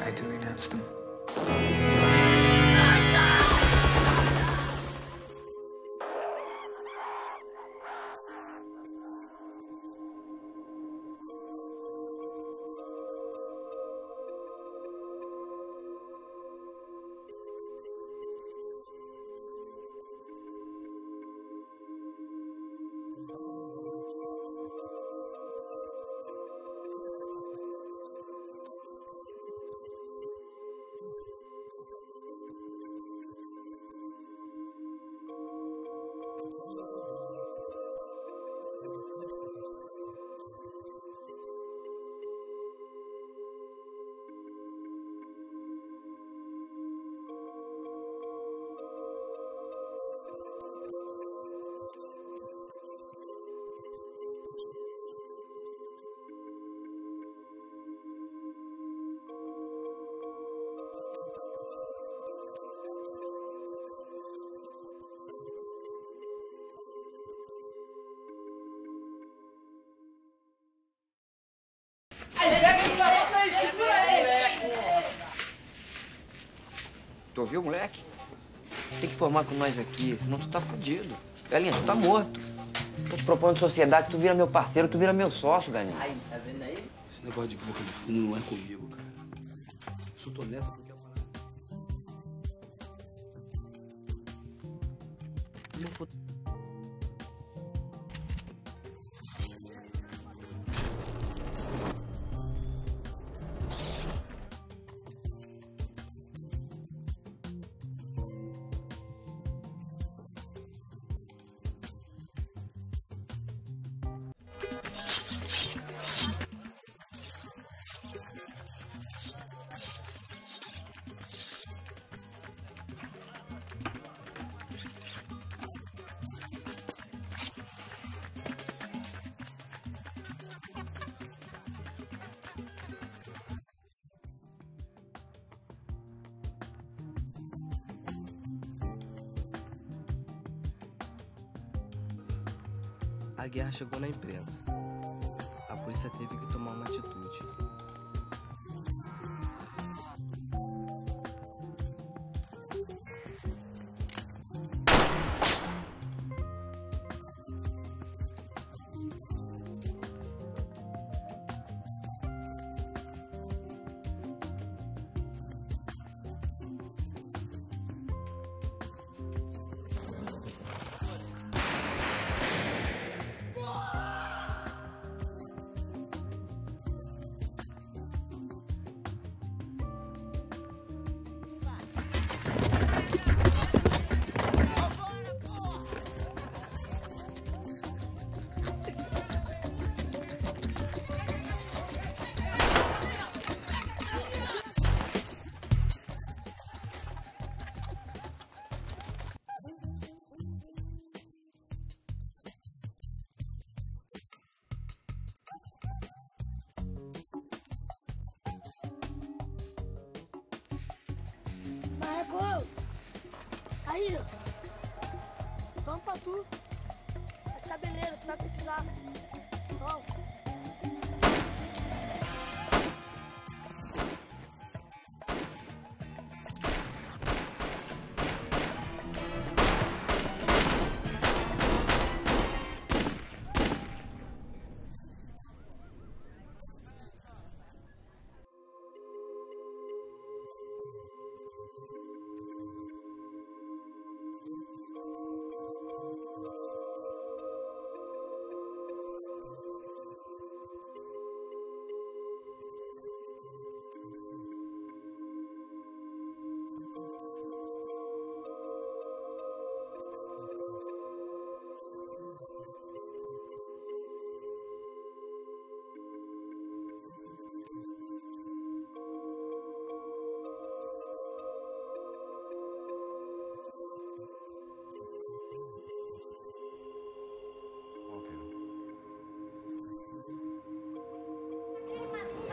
I do renounce them. Tu ouviu, moleque? Tem que formar com nós aqui, senão tu tá fudido. Galinha, tu tá morto. Tô te propondo sociedade, tu vira meu parceiro, tu vira meu sócio, Galinha. Aí, tá vendo aí? Esse negócio de boca de fumo não é comigo, cara. Eu só tô nessa a guerra chegou na imprensa. A polícia teve que tomar uma atitude. Marco! Aí! Vamos pra tu! Tá beleza, tu vai precisar. Vamos!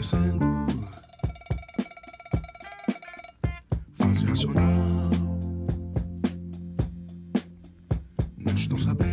Acontecendo. Fase racional. Não estão sabendo.